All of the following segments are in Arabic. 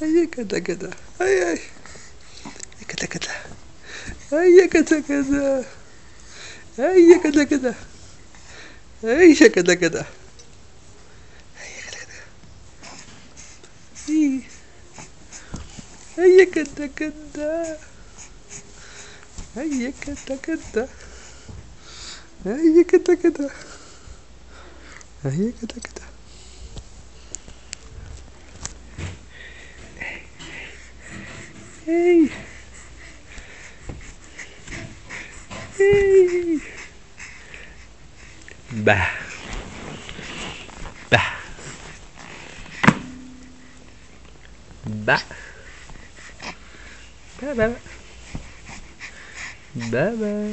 هيا كذا كذا هيا كذا كذا هيا كذا كذا هيا كذا كذا هيا كذا كذا هيا كذا كذا هيا كذا كذا هيا كذا كذا هيا كذا كذا هيا كذا كذا Bah. Bah. Bah. Bah bah. Bah bah.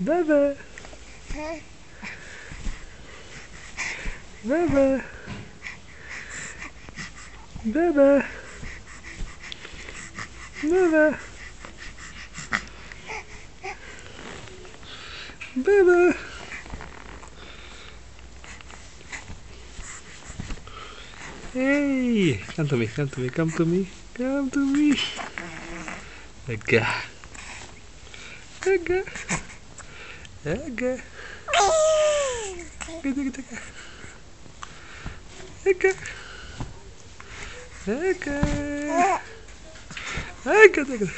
Bah bah. Bah bah. Bah bah. Baba. Baba. Hey, come to me, come to me, come to me, come to me. Aga. Aga. Aga. Aga, aga, aga. Aga. Aga. Aga, aga.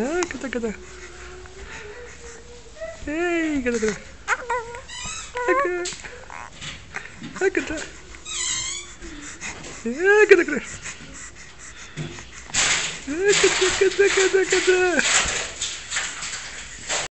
Aga, aga, aga. Hey, aga, aga. Aga. Aga, aga. كذا هكذا كذا كذا كذا